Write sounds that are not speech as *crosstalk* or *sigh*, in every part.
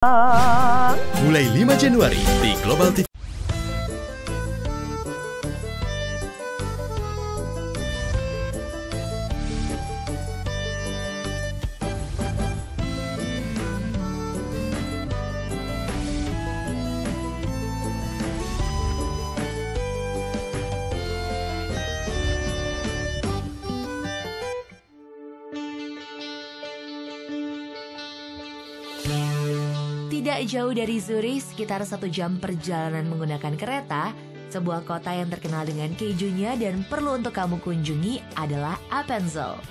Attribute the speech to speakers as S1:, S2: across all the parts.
S1: Mulai 5 Januari di Global TV.
S2: Jauh dari Zurich, sekitar satu jam perjalanan menggunakan kereta, sebuah kota yang terkenal dengan kejunya dan perlu untuk kamu kunjungi adalah Appenzell.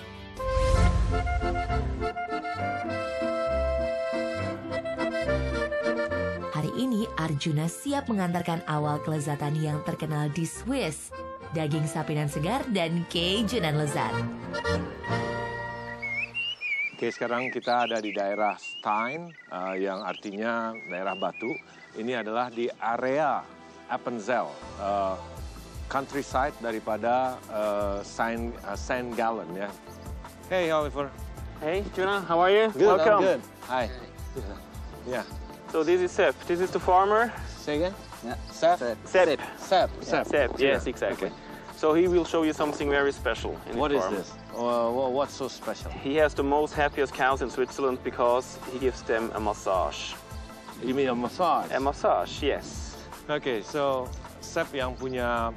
S2: Hari ini Arjuna siap mengantarkan awal kelezatan yang terkenal di Swiss. Daging sapi nan segar dan keju nan lezat.
S3: Oke, sekarang kita ada di daerah Stein, uh, yang artinya daerah batu. Ini adalah di area Appenzell, uh, countryside daripada uh, Saint, uh, Saint Gallen ya. Hey Oliver.
S4: Hey, Juna, how are you?
S3: Good,
S4: Welcome.
S3: I'm good. Hi. Yeah.
S4: So this is Sepp. This is the farmer.
S3: Say again? Yeah. Seth?
S4: Sepp.
S3: Seth.
S4: Sepp. Sepp. Yes, exactly. So he will show you something very special in
S3: What
S4: his
S3: is
S4: farm.
S3: this? Uh, wha- what's so special?
S4: He has the most happiest cows in Switzerland because he gives them a massage.
S3: You mean a massage?
S4: A massage, yes.
S3: Oke, so Sep yang punya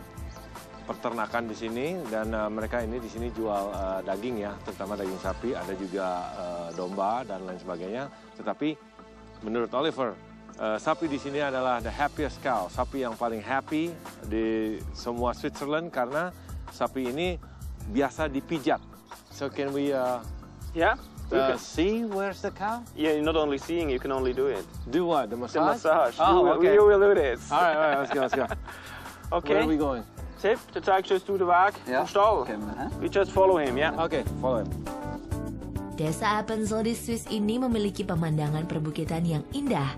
S3: peternakan di sini dan uh, mereka ini di sini jual uh, daging ya, terutama daging sapi, ada juga uh, domba dan lain sebagainya. Tetapi menurut Oliver, uh, sapi di sini adalah the happiest cow, sapi yang paling happy di semua Switzerland karena sapi ini biasa dipijat. So can we uh,
S4: Yeah? You
S3: uh,
S4: can-
S3: see where's the cow?
S4: yeah, you're not only seeing, you can only do it.
S3: Do what? The
S4: The
S3: massage?
S4: massage.
S3: Oh,
S4: you, will,
S3: okay.
S4: you will do this.
S3: All right, all right, let's go, let's go. *laughs*
S4: Okay.
S3: Where are we going?
S4: Sepp, the zeigt just through the
S5: Ja,
S4: vom Stall.
S5: hä?
S4: We just follow him, yeah?
S3: Okay, follow him.
S2: Desa Appenzell di Swiss ini memiliki pemandangan perbukitan yang indah.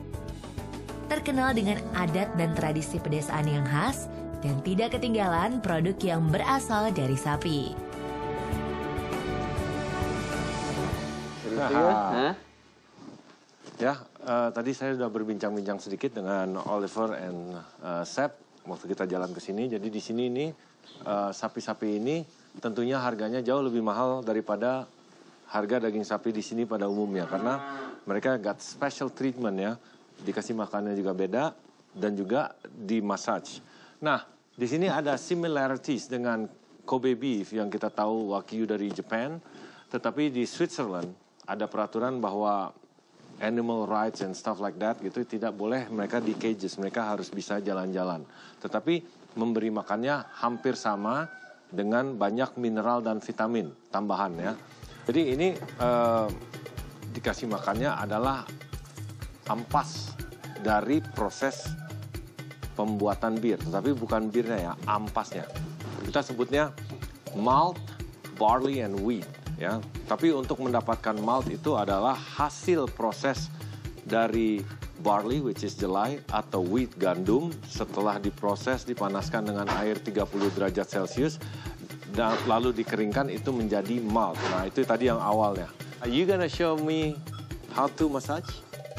S2: Terkenal dengan adat dan tradisi pedesaan yang khas dan tidak ketinggalan produk yang berasal dari sapi.
S5: Hä?
S3: Ya, eh, tadi saya sudah berbincang-bincang sedikit dengan Oliver and eh, Sep waktu kita jalan ke sini. Jadi di sini ini eh, sapi-sapi ini tentunya harganya jauh lebih mahal daripada harga daging sapi di sini pada umumnya karena mereka got special treatment ya. Dikasih makannya juga beda dan juga di massage. Nah, di sini ada similarities dengan Kobe beef yang kita tahu Wagyu dari Japan, tetapi di Switzerland ada peraturan bahwa animal rights and stuff like that gitu tidak boleh mereka di cages mereka harus bisa jalan-jalan tetapi memberi makannya hampir sama dengan banyak mineral dan vitamin tambahan ya jadi ini eh, dikasih makannya adalah ampas dari proses pembuatan bir tetapi bukan birnya ya ampasnya kita sebutnya malt barley and wheat ya. Tapi untuk mendapatkan malt itu adalah hasil proses dari barley which is jelai atau wheat gandum setelah diproses dipanaskan dengan air 30 derajat Celcius dan lalu dikeringkan itu menjadi malt. Nah, itu tadi yang awalnya. Are you gonna show me how to massage?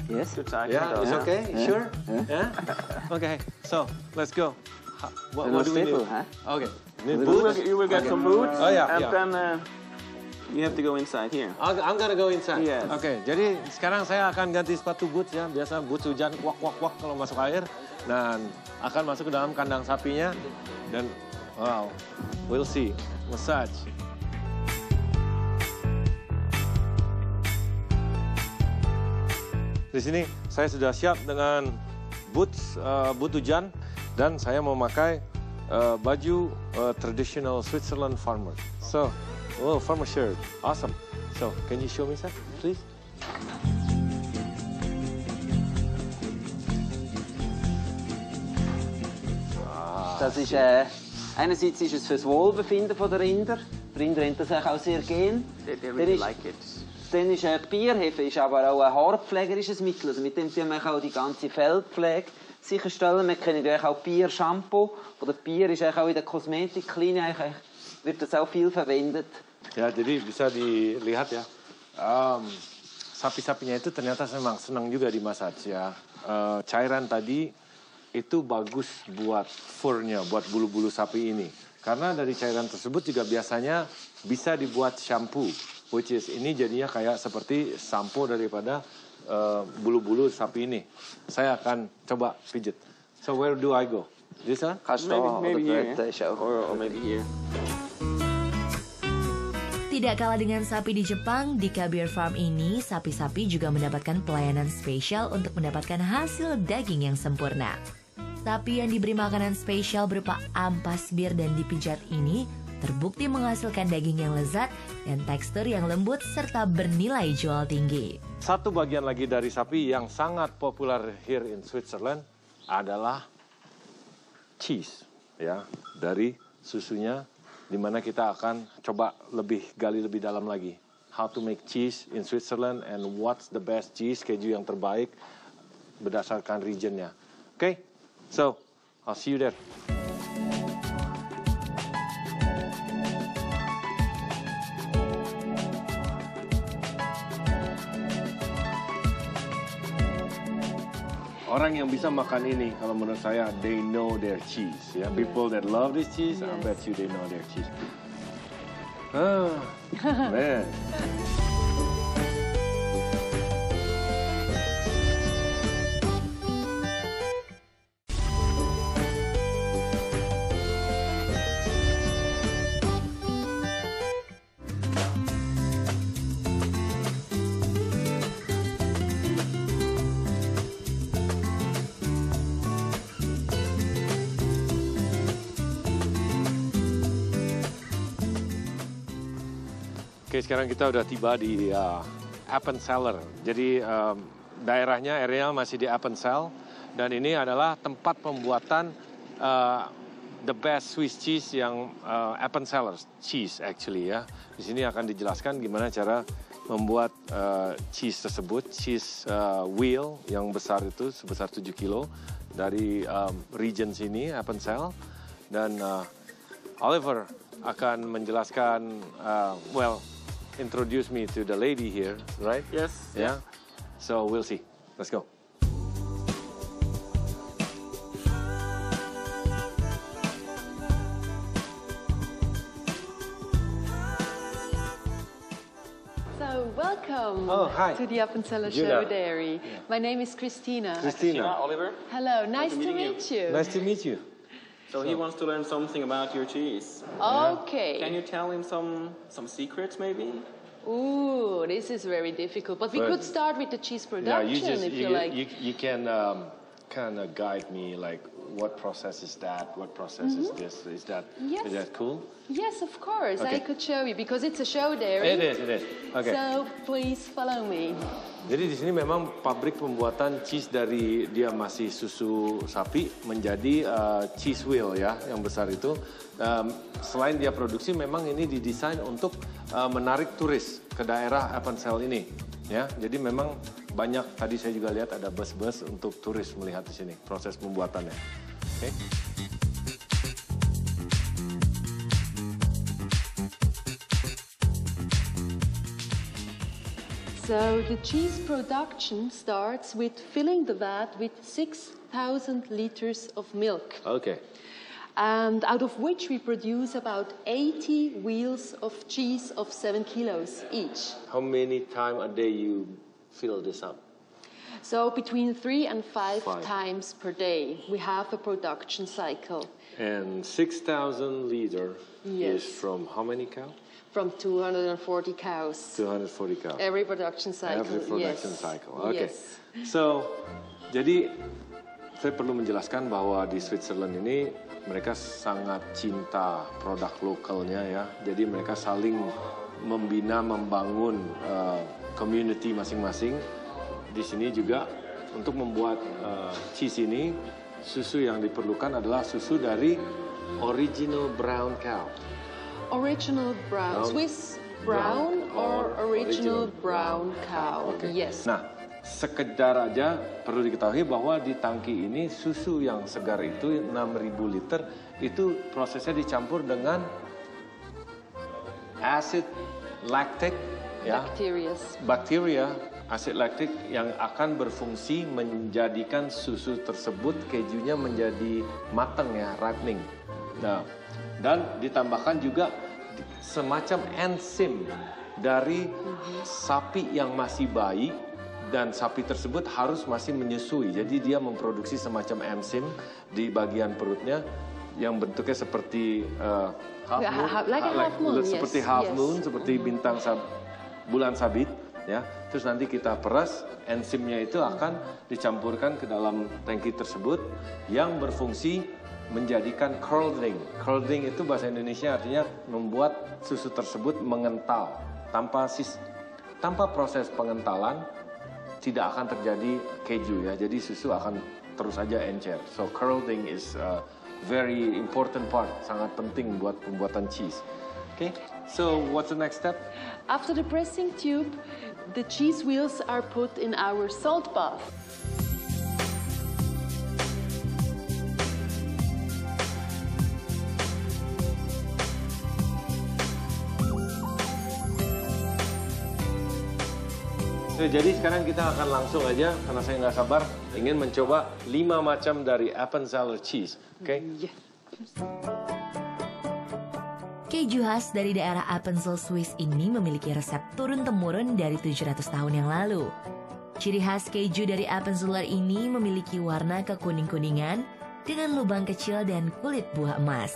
S5: Yes.
S4: Du zeigst
S3: Yeah, it's okay.
S5: Yeah.
S3: Sure.
S5: Yeah.
S3: Yeah. Okay. So let's go. How- What, what do we need?
S5: huh?
S3: Okay. Need
S4: You will,
S3: boots?
S4: you will get some boots,
S3: Oh, yeah,
S4: and
S3: yeah.
S4: then uh, you have to go inside here.
S3: I'm I'm gonna go inside.
S4: Yes.
S3: Oke, jadi sekarang saya akan ganti sepatu boots ya. Biasa boots hujan kuak kuak kuak kalau masuk air dan akan masuk ke dalam kandang sapinya dan wow, we'll see. Massage. Di sini saya sudah siap dengan boots uh, boot hujan dan saya memakai uh, baju uh, traditional Switzerland farmer. So, oh farmer shirt, awesome. So, can you show me that, please?
S5: Das ist, äh, einerseits ist es für das Wohlbefinden der Rinder. Die Rinder haben das auch sehr gern.
S4: They, they really like it.
S5: Dann ist äh, Bierhefe ist aber auch ein haarpflegerisches Mittel. Also mit dem tun wir auch die ganze Fellpflege sicherstellen. Wir kennen auch Bier-Shampoo. Oder Bier ist auch in der Kosmetiklinie eigentlich, wird das auch viel verwendet.
S3: Ya, jadi bisa dilihat ya. Um, sapi-sapinya itu ternyata memang senang juga di massage ya. Eh, cairan tadi itu bagus buat furnya, buat bulu-bulu sapi ini. Karena dari cairan tersebut juga biasanya bisa dibuat shampoo, which is ini jadinya kayak seperti sampo daripada eh, bulu-bulu sapi ini. Saya akan coba pijit. So where do I go? This one?
S5: Kannst
S4: Maybe, maybe
S5: oder
S4: yeah.
S5: auch.
S4: or, or maybe here.
S2: Tidak kalah dengan sapi di Jepang, di Kabir Farm ini sapi-sapi juga mendapatkan pelayanan spesial untuk mendapatkan hasil daging yang sempurna. Sapi yang diberi makanan spesial berupa ampas bir dan dipijat ini terbukti menghasilkan daging yang lezat dan tekstur yang lembut serta bernilai jual tinggi.
S3: Satu bagian lagi dari sapi yang sangat populer here in Switzerland adalah cheese ya dari susunya di mana kita akan coba lebih gali lebih dalam lagi how to make cheese in Switzerland and what's the best cheese keju yang terbaik berdasarkan regionnya. Oke, okay? so I'll see you there. Orang yang bisa makan ini, kalau menurut saya, they know their cheese. Ya, people that love this cheese, I bet you they know their cheese. Ah, man. *laughs* Oke, sekarang kita udah tiba di uh, Appenzeller. Jadi um, daerahnya areal masih di Appenzell dan ini adalah tempat pembuatan uh, the best Swiss cheese yang uh, Appenzeller cheese actually ya. Di sini akan dijelaskan gimana cara membuat uh, cheese tersebut, cheese uh, wheel yang besar itu sebesar 7 kilo dari um, region sini Appenzell dan uh, Oliver akan menjelaskan uh, well introduce me to the lady here, right?
S4: Yes.
S3: Yeah. So we'll see. Let's go.
S6: So, welcome
S3: Oh, hi.
S6: to the Appenzeller
S3: Julia.
S6: Show Dairy. My name is Christina.
S3: Christina,
S4: Oliver.
S6: Hello, nice to
S4: meeting you.
S6: meet you.
S3: nice to meet you.
S4: So he wants to learn something about your cheese.
S6: Okay.
S4: Can you tell him some some secrets, maybe?
S6: Ooh, this is very difficult. But we
S3: But-
S6: could start with the cheese production
S3: Yeah,
S6: production
S3: you just
S6: if you,
S3: you,
S6: like.
S3: you, you can um, kind of guide me like what process is that? What process is this? Is that is
S6: Mm-hmm. Yes.
S3: that cool?
S6: yes, of course. I could show you because it's a show dairy.
S3: It is, it is. Okay.
S6: So, please follow me.
S3: Jadi di sini memang pabrik pembuatan cheese dari dia masih susu sapi menjadi uh, cheese wheel ya yang besar itu. Um, selain dia produksi, memang ini didesain untuk uh, menarik turis ke daerah Appenzell ini. Ya, jadi memang banyak tadi saya juga lihat ada bus-bus untuk turis melihat di sini proses pembuatannya. Oke.
S6: So the cheese production starts with filling the vat with 6,000 liters of milk.
S3: Oke.
S6: and out of which we produce about 80 wheels of cheese of 7 kilos each.
S3: How many times a day you fill this up?
S6: So between 3 and 5
S3: Five.
S6: times per day we have a production cycle
S3: And 6,000 liter
S6: Yes.
S3: is from how many cow?
S6: From 240 cows.
S3: 240 cow.
S6: Every production cycle.
S3: Every production
S6: yes.
S3: cycle. Oke.
S6: Yes.
S3: So, jadi saya perlu menjelaskan bahwa di Switzerland ini mereka sangat cinta produk lokalnya ya. Jadi mereka saling membina, membangun uh, community masing-masing. Di sini juga untuk membuat uh, cheese ini susu yang diperlukan adalah susu dari original brown cow.
S6: Original brown,
S3: Brown-
S6: Swiss
S3: brown
S6: brown, or,
S3: or original
S6: original brown cow.
S3: Oke.
S6: Yes.
S3: Nah, sekedar aja perlu diketahui bahwa di tangki ini susu yang segar itu 6000 liter itu prosesnya dicampur dengan acid lactic ya
S6: Bacteria.
S3: bakteria asid laktik yang akan berfungsi menjadikan susu tersebut kejunya menjadi matang ya, ripening. Nah, dan ditambahkan juga semacam enzim dari sapi yang masih bayi dan sapi tersebut harus masih menyusui. Jadi dia memproduksi semacam enzim di bagian perutnya yang bentuknya seperti uh, half moon,
S6: ha- like half moon, yes,
S3: seperti half
S6: yes.
S3: moon, seperti bintang sab- bulan sabit, ya. Terus nanti kita peras, enzimnya itu akan dicampurkan ke dalam tangki tersebut yang berfungsi menjadikan curdling. Curdling itu bahasa Indonesia artinya membuat susu tersebut mengental tanpa sis tanpa proses pengentalan tidak akan terjadi keju ya. Jadi susu akan terus saja encer. So curdling is a very important part, sangat penting buat pembuatan cheese. Okay, so what's the next step?
S6: After the pressing tube, the cheese wheels are put in our salt bath.
S3: So, jadi sekarang kita akan langsung aja karena saya nggak sabar ingin mencoba lima macam dari Appenzeller cheese. Oke?
S2: Keju khas dari daerah Appenzell Swiss ini memiliki resep turun-temurun dari 700 tahun yang lalu. Ciri khas keju dari Appenzeller ini memiliki warna kekuning-kuningan dengan lubang kecil dan kulit buah emas.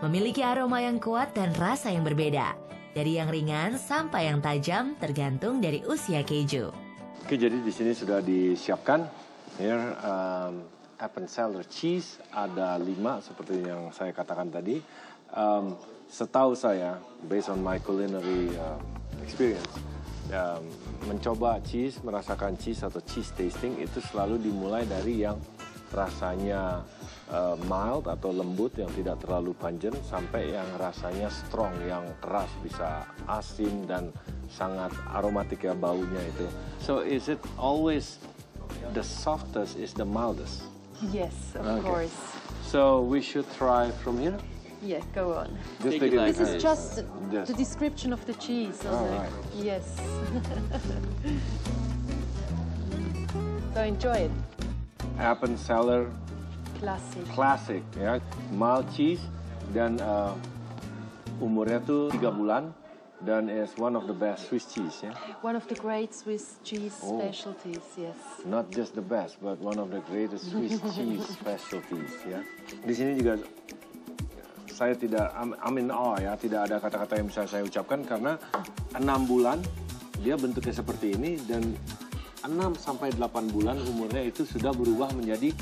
S2: Memiliki aroma yang kuat dan rasa yang berbeda. Dari yang ringan sampai yang tajam tergantung dari usia keju.
S3: Oke, jadi di sini sudah disiapkan. Here, um, Appenzeller cheese ada lima seperti yang saya katakan tadi. Um, setahu saya, based on my culinary uh, experience, um, mencoba cheese, merasakan cheese atau cheese tasting itu selalu dimulai dari yang rasanya uh, mild atau lembut yang tidak terlalu pungent sampai yang rasanya strong yang keras bisa asin dan sangat aromatik ya baunya itu. So is it always the softest is the mildest?
S6: Yes, of
S3: Okay.
S6: course.
S3: So we should try from here.
S6: Yes, go on.
S3: Just
S4: Take it like
S6: This is just
S3: Yes.
S6: the description of the cheese.
S3: All right.
S6: Yes. *laughs* so enjoy it.
S3: Appenzeller
S6: Classic.
S3: Classic ya, mild cheese dan uh, umurnya tuh tiga bulan dan is one of the best Swiss cheese ya.
S6: One of the great Swiss cheese
S3: Oh.
S6: specialties, yes.
S3: Not just the best, but one of the greatest Swiss *laughs* cheese specialties ya. Di sini juga saya tidak, I'm, I'm in awe ya, tidak ada kata-kata yang bisa saya ucapkan karena enam bulan dia bentuknya seperti ini dan 6 sampai 8 bulan umurnya itu sudah berubah menjadi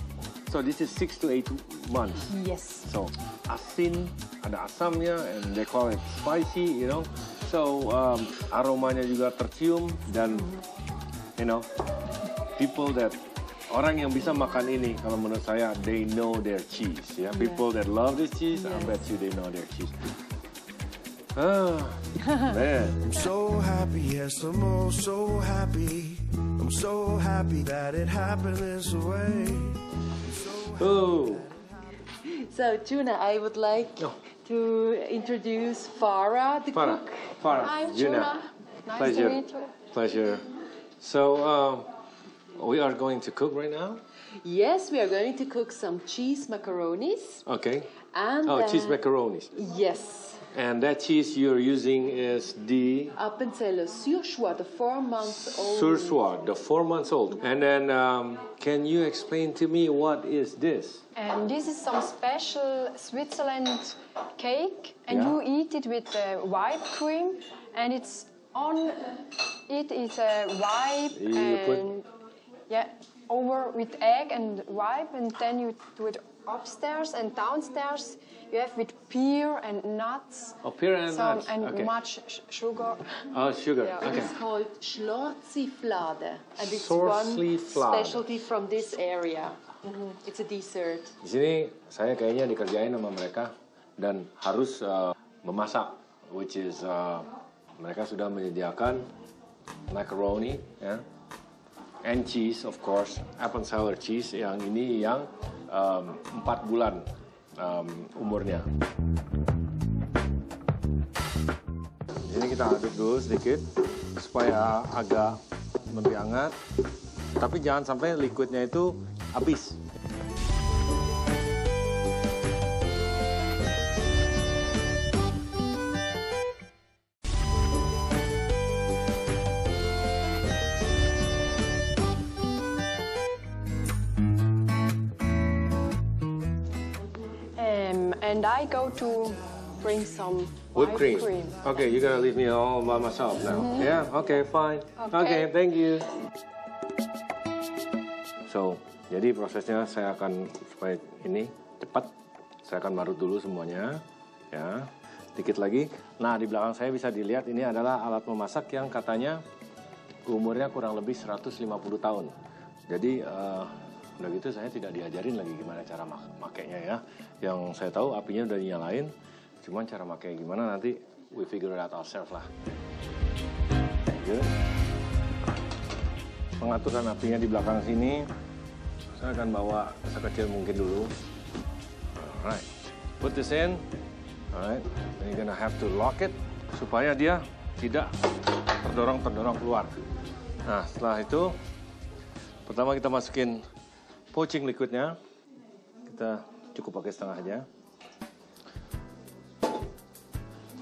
S3: so this is 6 to 8 months.
S6: Yes.
S3: So asin, ada asamnya, and they call it spicy, you know. So um, aromanya juga tercium dan you know people that orang yang bisa makan ini kalau menurut saya they know their cheese ya. People that love this cheese, I bet you they know their cheese. Ah, *laughs* man.
S7: I'm so happy, yes, I'm oh so happy. I'm so happy that it happened this way.
S3: Oh,
S6: So, Tuna, I would like
S3: Oh.
S6: to introduce Farah, the
S3: Farah,
S6: cook.
S3: Farah,
S6: Hi,
S3: Juna.
S6: Tuna. Nice
S3: Pleasure.
S6: to meet you.
S3: pleasure. So um, we are going to cook right now.
S6: Yes, we are going to cook some cheese macaronis.
S3: Okay.
S6: And
S3: Oh, cheese
S6: uh,
S3: macaronis.
S6: Yes.
S3: And that cheese you're using is the
S6: Appenzeller Surchois, the four months old.
S3: Sursoir, the four months old. And then, um, can you explain to me what is this?
S8: And this is some special Switzerland cake, and
S3: Yeah.
S8: you eat it with uh, white cream, and it's on it is a white
S3: You put-
S8: and yeah over with egg and white, and then you do it upstairs and downstairs. You have with pear and nuts,
S3: Oh, pear and
S8: some
S3: nuts,
S8: and
S3: okay.
S8: much sh- sugar.
S3: Oh, sugar.
S8: Yeah.
S3: Okay.
S6: It's called Schlotziflade, and it's
S3: Schlotziflade.
S6: one specialty from this area. Mhm, It's a dessert.
S3: Di sini saya kayaknya dikerjain sama mereka dan harus uh, memasak, which is uh, mereka sudah menyediakan macaroni, ya, and cheese, of course, Appenzeller cheese yang ini yang um, empat bulan um, umurnya. Ini kita aduk dulu sedikit supaya agak lebih hangat. Tapi jangan sampai liquidnya itu habis.
S6: I go to bring some
S3: Whipped cream.
S6: cream.
S3: Okay, you're gonna leave me all by myself now. Yeah. Okay, fine.
S6: Okay.
S3: okay, thank you. So, jadi prosesnya saya akan supaya ini cepat, saya akan marut dulu semuanya, ya. Dikit lagi. Nah, di belakang saya bisa dilihat ini adalah alat memasak yang katanya umurnya kurang lebih 150 tahun. Jadi eh, udah gitu saya tidak diajarin lagi gimana cara mak makainya ya. Yang saya tahu apinya udah dinyalain, cuman cara makainya gimana nanti we figure it out ourselves lah. Pengaturan apinya di belakang sini, saya akan bawa sekecil mungkin dulu. Alright, put this in. Alright, then you're gonna have to lock it supaya dia tidak terdorong-terdorong keluar. Nah, setelah itu pertama kita masukin poaching liquidnya. Kita cukup pakai setengah aja.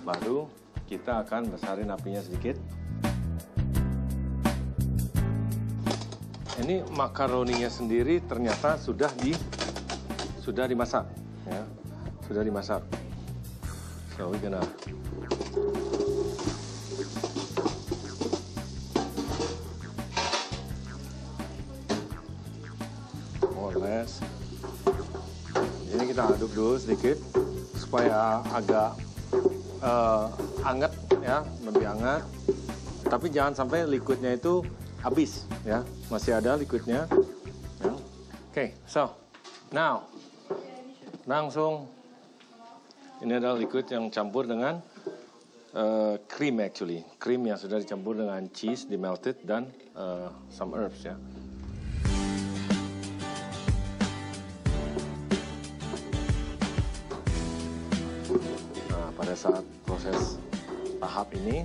S3: Baru kita akan besarin apinya sedikit. Ini makaroninya sendiri ternyata sudah di sudah dimasak, ya. Sudah dimasak. So we're gonna aduk dulu sedikit supaya agak eh, hangat ya, lebih hangat. Tapi jangan sampai liquidnya itu habis ya, masih ada liquidnya. Ya. Oke, so now langsung ini adalah liquid yang campur dengan eh, cream actually, cream yang sudah dicampur dengan cheese, di melted dan eh, some herbs ya. Saat proses tahap ini,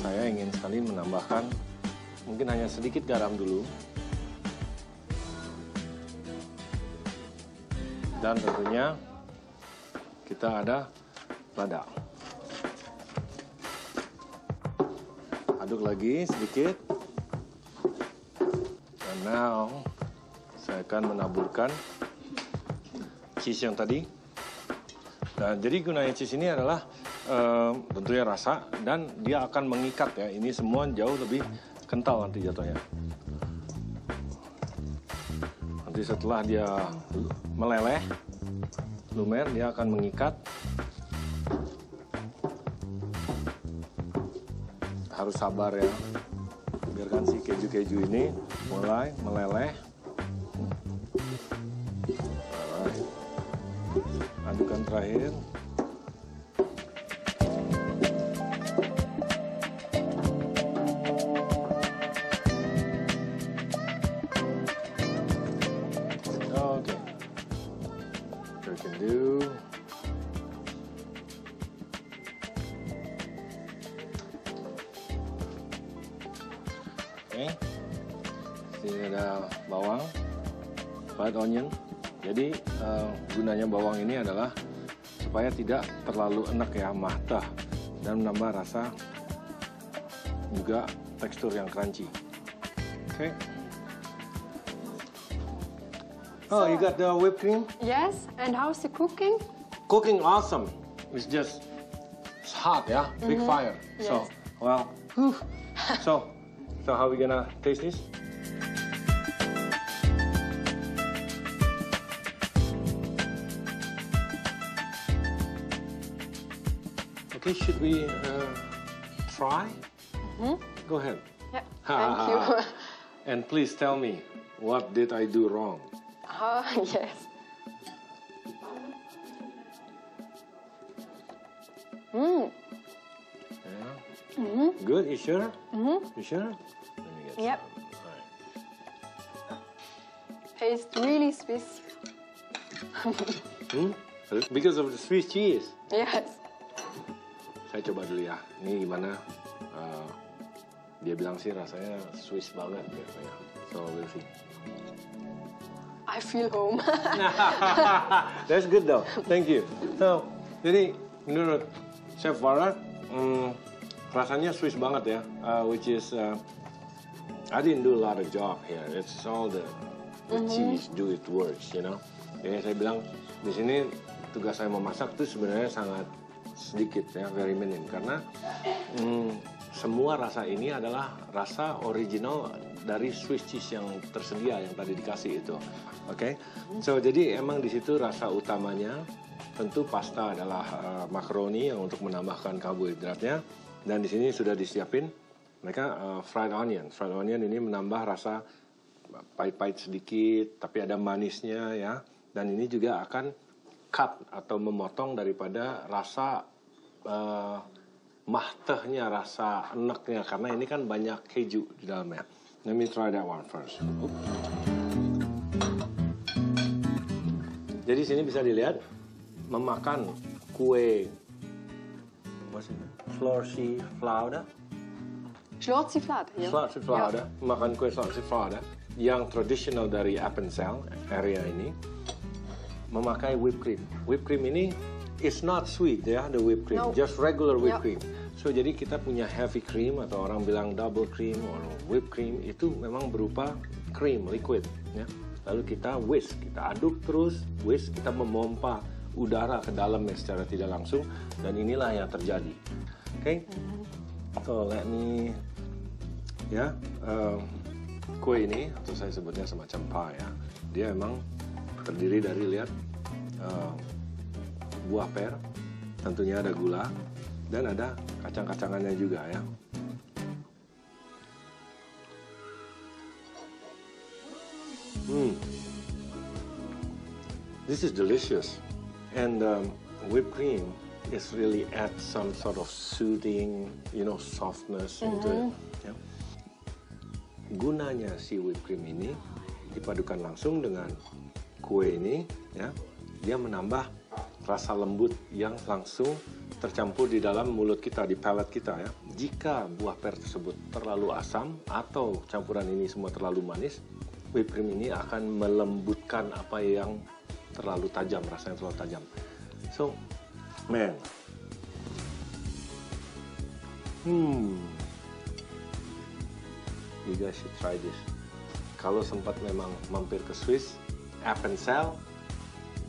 S3: saya ingin sekali menambahkan mungkin hanya sedikit garam dulu. Dan tentunya kita ada lada. Aduk lagi sedikit. Dan now saya akan menaburkan cheese yang tadi. Nah, jadi gunanya cheese ini adalah eh, tentunya rasa dan dia akan mengikat ya. Ini semua jauh lebih kental nanti jatuhnya. Nanti setelah dia meleleh, lumer, dia akan mengikat. Harus sabar ya. Biarkan si keju-keju ini mulai meleleh. Terakhir. Oke. Sini ada bawang, fried onion. Jadi eh, gunanya bawang ini adalah supaya tidak terlalu enak ya, matah dan menambah rasa juga tekstur yang crunchy. Oke. Oh, you got the whipped cream?
S6: Yes, and how's the cooking?
S3: Cooking awesome. It's just it's hot, yeah, big fire. So,
S6: Yes.
S3: well, whew. so, so how we gonna taste this? Okay, should we uh, try? Go ahead.
S6: Yeah, thank you. *laughs*
S3: And please tell me, what did I do wrong?
S6: Ah, *laughs* yes. Mm,
S3: Yeah. Mhm. Good. You sure? Mhm. You sure? Let me get
S6: Yep.
S3: some. All right.
S6: tastes really Swiss. *laughs*
S3: Hmm? Because of the Swiss cheese.
S6: Yes.
S3: Saya coba dulu ya. Ini gimana? Uh, Dia bilang sih rasanya Swiss banget biasanya. So we'll see.
S6: I feel home. *laughs*
S3: That's good though. Thank you. So, jadi menurut Chef Farah, hmm, rasanya Swiss banget ya. Uh, which is, uh, I didn't do a lot of job here. It's all the, the cheese do it works, you know. Jadi saya bilang di sini tugas saya memasak tuh sebenarnya sangat sedikit ya, very minim karena hmm, semua rasa ini adalah rasa original dari Swiss cheese yang tersedia yang tadi dikasih itu. Oke. So jadi emang di situ rasa utamanya tentu pasta adalah uh, makaroni yang untuk menambahkan karbohidratnya dan di sini sudah disiapin mereka uh, fried onion. Fried onion ini menambah rasa pahit-pahit sedikit tapi ada manisnya ya dan ini juga akan cut atau memotong daripada rasa uh, mahtehnya rasa enaknya karena ini kan banyak keju di dalamnya. Let me try that one first. Oops. Jadi sini bisa dilihat memakan kue apa sih? Florsy flauda.
S6: Schlotziflade, ja.
S3: Slotsi flauda, makan kue slotsi flauda yang tradisional dari Appenzell area ini memakai whipped cream. Whipped cream ini is not sweet ya, the whipped cream,
S6: No.
S3: just regular whipped
S6: Yeah.
S3: cream. So jadi kita punya heavy cream atau orang bilang double cream or whipped cream itu memang berupa cream liquid ya. Lalu kita whisk, kita aduk terus, whisk, kita memompa udara ke dalamnya secara tidak langsung dan inilah yang terjadi. Oke. So let me ya eh, kue ini atau saya sebutnya semacam pie ya. Dia emang terdiri dari lihat eh, buah per, tentunya ada gula dan ada kacang-kacangannya juga ya. Hmm. This is delicious, and um, whipped cream is really add some sort of soothing, you know, softness into it. ya. Gunanya si whipped cream ini dipadukan langsung dengan kue ini, ya, dia menambah rasa lembut yang langsung tercampur di dalam mulut kita, di palate kita ya. Jika buah per tersebut terlalu asam atau campuran ini semua terlalu manis, whipped cream ini akan melembutkan apa yang terlalu tajam, rasanya terlalu tajam. So, man, hmm, you guys should try this. Kalau sempat memang mampir ke Swiss, Appenzell,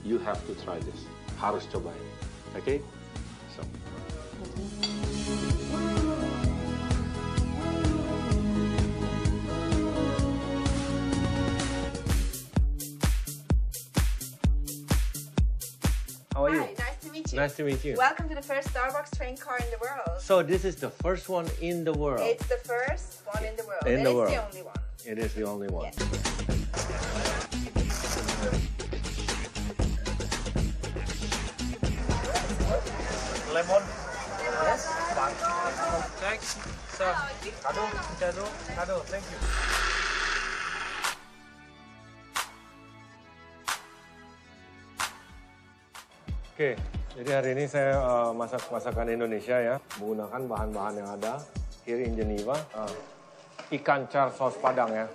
S3: you have to try this. Oke? So. How are you?
S9: Nice to meet you.
S3: Nice to meet you.
S9: Welcome to the first Starbucks train car in the world.
S3: So this is the first one in the world.
S9: It's the first one in the world.
S3: In
S9: and
S3: the
S9: it's
S3: world.
S9: the only one.
S3: It is the only one.
S9: Yes.
S3: Lemon. Yes. Thanks. So, kado, kado, kado. Thank you. Oke, jadi hari ini saya eh, masak masakan Indonesia ya, menggunakan bahan-bahan yang ada here in Geneva. Eh, ikan char saus padang ya.